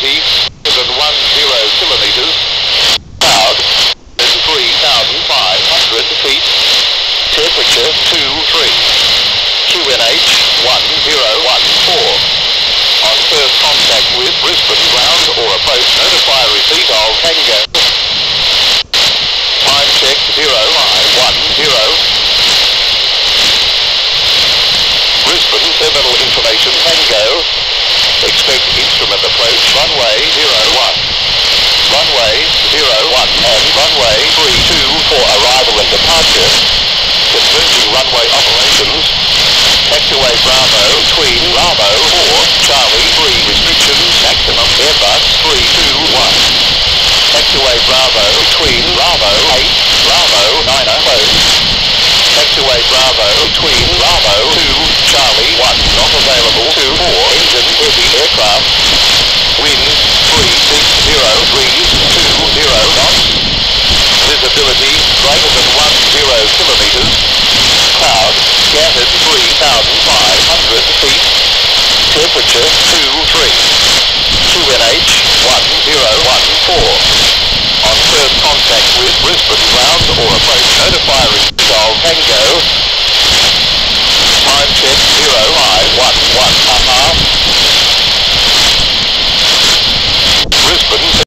visibility than 10 kilometers. Cloud 3,500 feet. Temperature 23. QNH 1014. On first contact with Brisbane ground or approach, notify receipt of Tango. Time check 0510. Brisbane terminal information Runway 01 1014. On first contact with Brisbane ground or